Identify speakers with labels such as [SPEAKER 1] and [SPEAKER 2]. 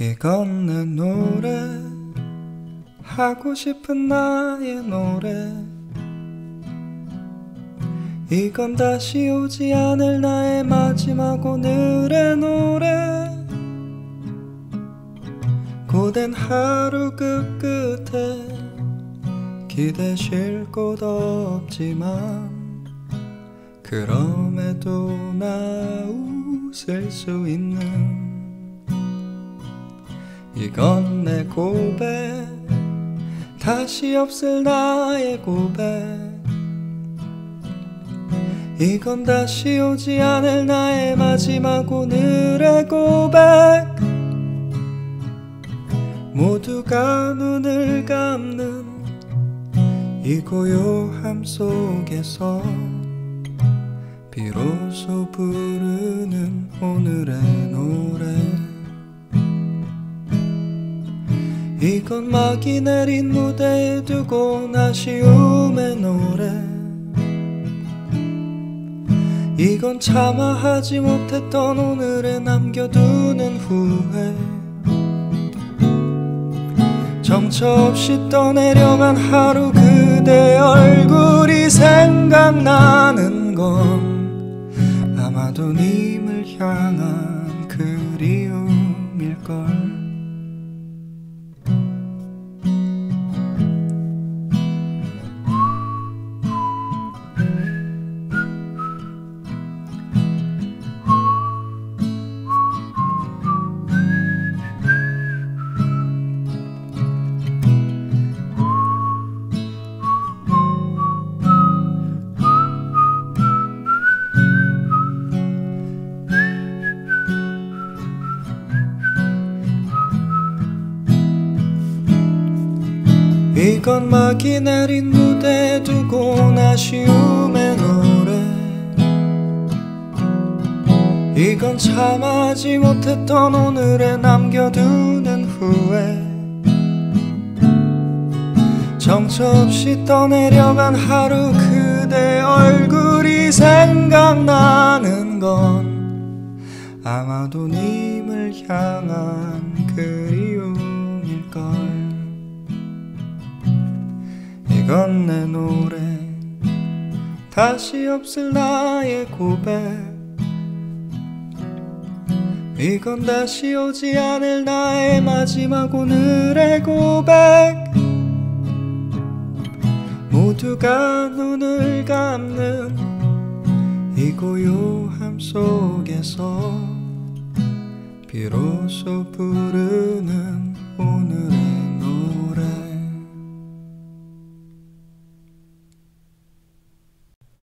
[SPEAKER 1] 이건 내 노래 하고 싶은 나의 노래. 이건 다시 오지 않을 나의 마지막 오늘의 노래. 고된 하루 끝끝에 기대실 곳 없지만 그럼에도 나 웃을 수 있는 이건 내 고백. 다시 없을 나의 고백. 이건 다시 오지 않을 나의 마지막 오늘의 고백. 모두가 눈을 감는 이 고요함 속에서 비로소 부르는 오늘의 노래 이건 막이 내린 무대에 두고 아쉬움의 노래. 이건 차마 하지 못했던 오늘에 남겨두는 후회. 정처 없이 떠내려간 하루 그대 얼굴이 생 이건 막이 내린 무대에 두고 아쉬움의 노래. 이건 참아지 못했던 오늘에 남겨두는 후회. 정처 없이 떠내려간 하루 그대 얼굴이 생각나는 건 아마도 님을 향한 그리움일걸 이건 내 노래. 다시 없을 나의 고백. 이건 다시 오지 않을 나의 마지막 오늘의 고백. 모두가 눈을 감는 이 고요함 속에서 비로소 부르는